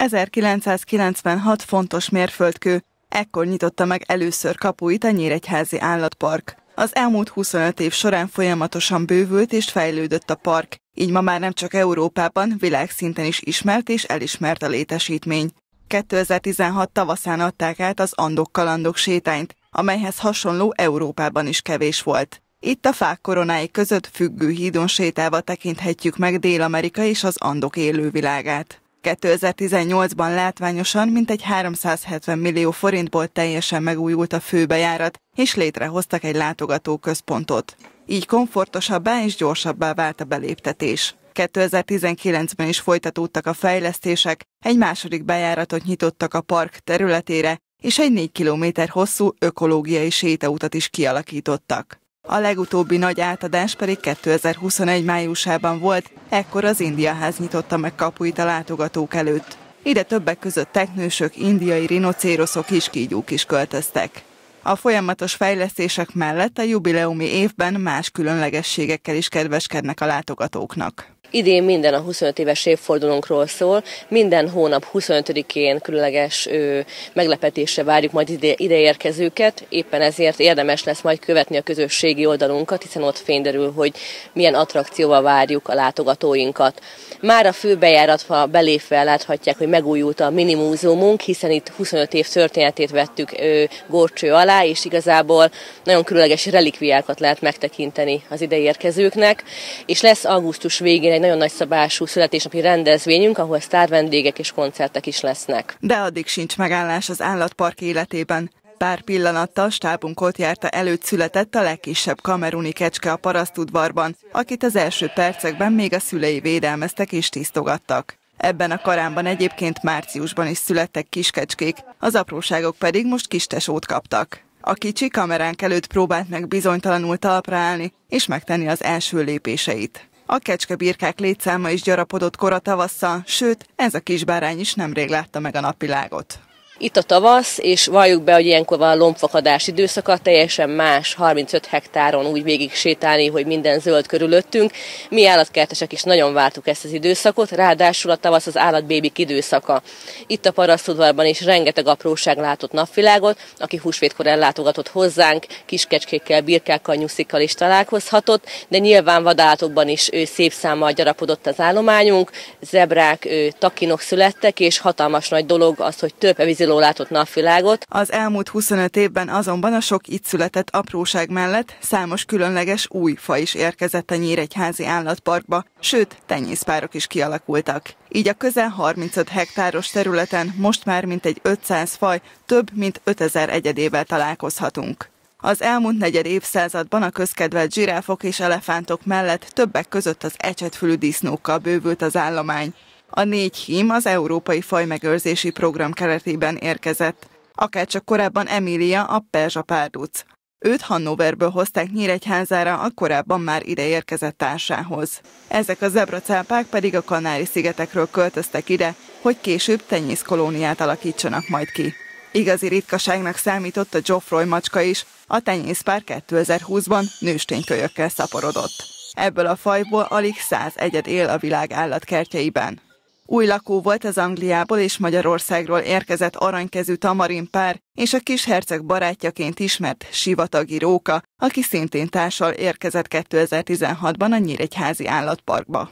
1996 fontos mérföldkő, ekkor nyitotta meg először kapuit a Nyíregyházi Állatpark. Az elmúlt 25 év során folyamatosan bővült és fejlődött a park, így ma már nem csak Európában, világszinten is ismert és elismert a létesítmény. 2016 tavaszán adták át az Andok kalandok sétányt, amelyhez hasonló Európában is kevés volt. Itt a fák koronái között függő hídon sétálva tekinthetjük meg Dél-Amerika és az Andok élővilágát. 2018-ban látványosan mintegy 370 millió forintból teljesen megújult a főbejárat, és létrehoztak egy látogatóközpontot. Így komfortosabbá és gyorsabbá vált a beléptetés. 2019-ben is folytatódtak a fejlesztések, egy második bejáratot nyitottak a park területére, és egy 4 km hosszú ökológiai sétautat is kialakítottak. A legutóbbi nagy átadás pedig 2021 májusában volt, ekkor az Indiaház nyitotta meg kapuit a látogatók előtt. Ide többek között teknősök, indiai rinocéroszok és kígyók is költöztek. A folyamatos fejlesztések mellett a jubileumi évben más különlegességekkel is kedveskednek a látogatóknak. Idén minden a 25 éves évfordulónkról szól, minden hónap 25-én különleges ö, meglepetésre várjuk majd ide, ide érkezőket, éppen ezért érdemes lesz majd követni a közösségi oldalunkat, hiszen ott fényderül, hogy milyen attrakcióval várjuk a látogatóinkat. Már a főbejáratva belépve láthatják, hogy megújult a mini múzeumunk, hiszen itt 25 év történetét vettük ö, górcső alá, és igazából nagyon különleges relikviákat lehet megtekinteni az ide érkezőknek, és lesz augusztus végén egy nagyon nagy szabású születésnapi rendezvényünk, ahol sztárvendégek és koncertek is lesznek. De addig sincs megállás az állatpark életében. Pár pillanattal stábunk ott járta előtt született a legkisebb kameruni kecske a parasztudvarban, akit az első percekben még a szülei védelmeztek és tisztogattak. Ebben a karámban egyébként márciusban is születtek kiskecskék, az apróságok pedig most kistesót kaptak. A kicsi kameránk előtt próbált meg bizonytalanul talpra állni és megtenni az első lépéseit. A kecskebirkák létszáma is gyarapodott kora tavasszal, sőt, ez a kis bárány is nemrég látta meg a napvilágot. Itt a tavasz, és valljuk be, hogy ilyenkor van a lombfakadás időszaka, teljesen más 35 hektáron úgy végig sétálni, hogy minden zöld körülöttünk. Mi állatkertesek is nagyon vártuk ezt az időszakot, ráadásul a tavasz az állatbébik időszaka. Itt a parasztudvarban is rengeteg apróság látott napvilágot, aki húsvétkor ellátogatott hozzánk, kiskecskékkel, birkákkal, nyuszikkal is találkozhatott, de nyilván vadállatokban is ő szép számmal gyarapodott az állományunk, zebrák, ő, takinok születtek, és hatalmas nagy dolog az, hogy több Ziló látott napvilágot. Az elmúlt 25 évben azonban a sok itt született apróság mellett számos különleges új fa is érkezett a Nyíregyházi állatparkba, sőt, tenyészpárok is kialakultak. Így a közel 35 hektáros területen most már mintegy 500 faj, több mint 5000 egyedével találkozhatunk. Az elmúlt negyed évszázadban a közkedvelt zsiráfok és elefántok mellett többek között az ecsetfülű disznókkal bővült az állomány. A négy hím az Európai Fajmegőrzési Program keretében érkezett, akárcsak korábban Emília a Perzsa párduc. Őt Hannoverből hozták Nyíregyházára a korábban már ide érkezett társához. Ezek a zebracápák pedig a Kanári-szigetekről költöztek ide, hogy később tenyészkolóniát alakítsanak majd ki. Igazi ritkaságnak számított a Geoffroy macska is, a tenyészpár 2020-ban nősténykölyökkel szaporodott. Ebből a fajból alig száz egyed él a világ állatkertjeiben. Új lakó volt az Angliából és Magyarországról érkezett aranykezű tamarin pár, és a kis herceg barátjaként ismert sivatagi róka, aki szintén társal érkezett 2016-ban a Nyíregyházi állatparkba.